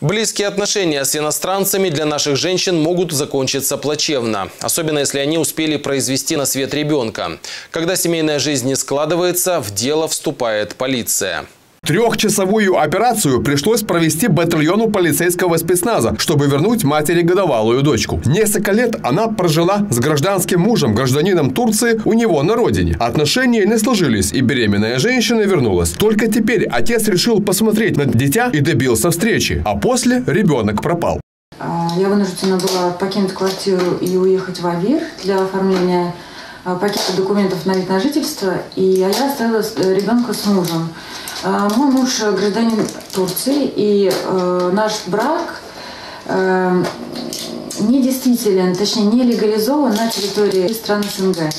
Близкие отношения с иностранцами для наших женщин могут закончиться плачевно. Особенно, если они успели произвести на свет ребенка. Когда семейная жизнь не складывается, в дело вступает полиция. Трехчасовую операцию пришлось провести батальону полицейского спецназа, чтобы вернуть матери годовалую дочку. Несколько лет она прожила с гражданским мужем, гражданином Турции, у него на родине. Отношения не сложились, и беременная женщина вернулась. Только теперь отец решил посмотреть на дитя и добился встречи. А после ребенок пропал. А, я вынуждена была покинуть квартиру и уехать в Авир для оформления пакета документов на вид на жительство. И я оставила э, ребенка с мужем. А, мой муж гражданин Турции, и э, наш брак э, недействителен, точнее не легализован на территории стран СНГ.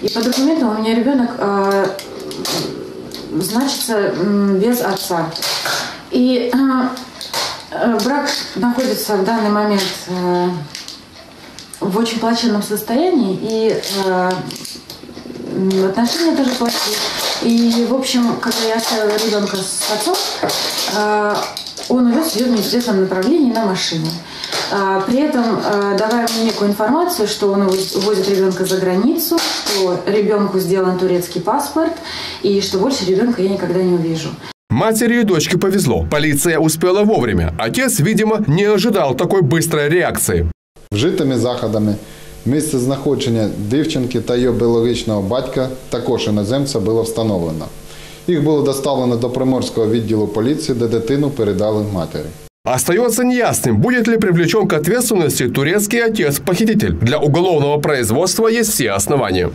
И по документам у меня ребенок э, значится без отца. И э, брак находится в данный момент э, в очень плачевном состоянии, и э, отношения тоже плохие. И, в общем, когда я оставила ребенка с отцом, э, он увез ее в неизвестном направлении на машине. А, при этом э, давая мне некую информацию, что он увозит ребенка за границу, что ребенку сделан турецкий паспорт и что больше ребенка я никогда не увижу. Матери и дочке повезло. Полиция успела вовремя. Отец, видимо, не ожидал такой быстрой реакции. Вжитими заходами Місце знаходження дівчинки та її біологічного батька, також іноземця, було встановлено. Їх було доставлено до Приморського відділу поліції, де дитину передали матері. Остается неясным, будет ли привлечен к ответственности турецкий отец-похититель. Для уголовного производства есть все основания.